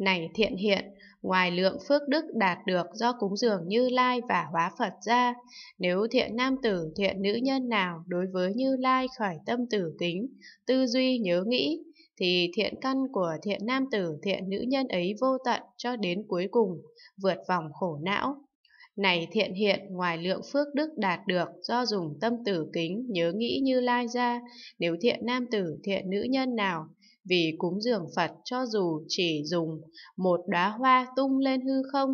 Này thiện hiện, ngoài lượng phước đức đạt được do cúng dường Như Lai và hóa Phật ra, nếu thiện nam tử, thiện nữ nhân nào đối với Như Lai khởi tâm tử kính, tư duy nhớ nghĩ, thì thiện căn của thiện nam tử, thiện nữ nhân ấy vô tận cho đến cuối cùng, vượt vòng khổ não. Này thiện hiện, ngoài lượng phước đức đạt được do dùng tâm tử kính nhớ nghĩ như lai ra, nếu thiện nam tử, thiện nữ nhân nào, vì cúng dường Phật cho dù chỉ dùng một đóa hoa tung lên hư không,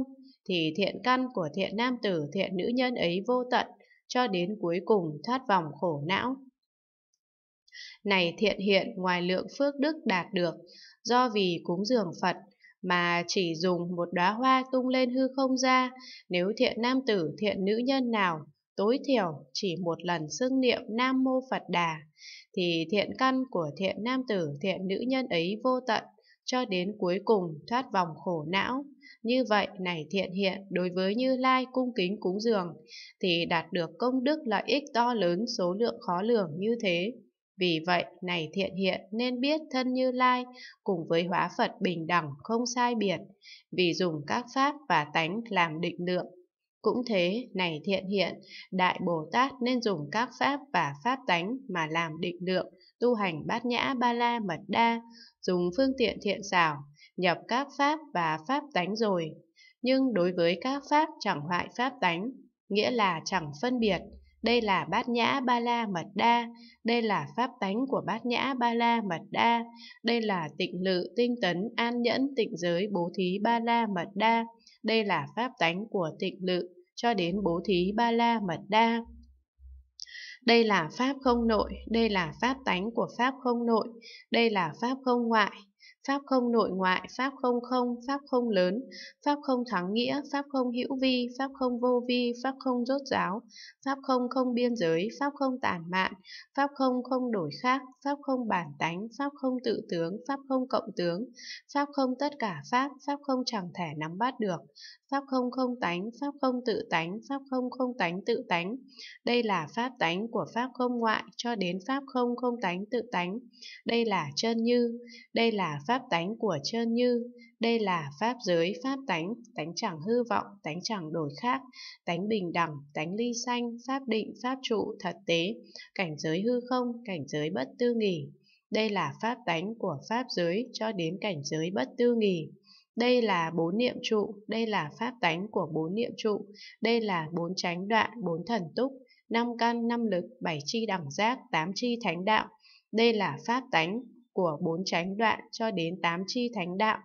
thì thiện căn của thiện nam tử, thiện nữ nhân ấy vô tận, cho đến cuối cùng thoát vòng khổ não. Này thiện hiện, ngoài lượng phước đức đạt được, do vì cúng dường Phật, mà chỉ dùng một đóa hoa tung lên hư không ra, nếu thiện nam tử, thiện nữ nhân nào, tối thiểu chỉ một lần xưng niệm Nam Mô Phật Đà, thì thiện căn của thiện nam tử, thiện nữ nhân ấy vô tận, cho đến cuối cùng thoát vòng khổ não. Như vậy, này thiện hiện, đối với Như Lai cung kính cúng dường, thì đạt được công đức lợi ích to lớn số lượng khó lường như thế. Vì vậy, này thiện hiện nên biết thân Như Lai cùng với hóa Phật bình đẳng không sai biệt, vì dùng các pháp và tánh làm định lượng. Cũng thế, này thiện hiện, Đại Bồ Tát nên dùng các pháp và pháp tánh mà làm định lượng, tu hành bát nhã ba la mật đa, dùng phương tiện thiện xảo, nhập các pháp và pháp tánh rồi. Nhưng đối với các pháp chẳng hoại pháp tánh, nghĩa là chẳng phân biệt, đây là bát nhã ba la mật đa, đây là pháp tánh của bát nhã ba la mật đa, đây là tịnh lự, tinh tấn, an nhẫn, tịnh giới, bố thí ba la mật đa, đây là pháp tánh của tịnh lự, cho đến bố thí ba la mật đa. Đây là pháp không nội, đây là pháp tánh của pháp không nội, đây là pháp không ngoại, Pháp không nội ngoại, Pháp không không, Pháp không lớn, Pháp không thắng nghĩa, Pháp không hữu vi, Pháp không vô vi, Pháp không rốt giáo, Pháp không không biên giới, Pháp không tản mạn, Pháp không không đổi khác, Pháp không bản tánh, Pháp không tự tướng, Pháp không cộng tướng, Pháp không tất cả Pháp, Pháp không chẳng thể nắm bắt được, Pháp không không tánh, Pháp không tự tánh, Pháp không không tánh tự tánh. Đây là Pháp tánh của Pháp không ngoại cho đến Pháp không không tánh tự tánh. Đây là chân như, đây là Pháp pháp tánh của chơn như, đây là Pháp giới, Pháp tánh, tánh chẳng hư vọng, tánh chẳng đổi khác, tánh bình đẳng, tánh ly sanh, Pháp định, Pháp trụ, thật tế, cảnh giới hư không, cảnh giới bất tư nghỉ. Đây là Pháp tánh của Pháp giới cho đến cảnh giới bất tư nghỉ. Đây là bốn niệm trụ, đây là pháp tánh của bốn niệm trụ, đây là bốn chánh đoạn, bốn thần túc, năm căn, năm lực, bảy chi đẳng giác, tám chi thánh đạo. Đây là pháp tánh của bốn chánh đoạn cho đến tám chi thánh đạo.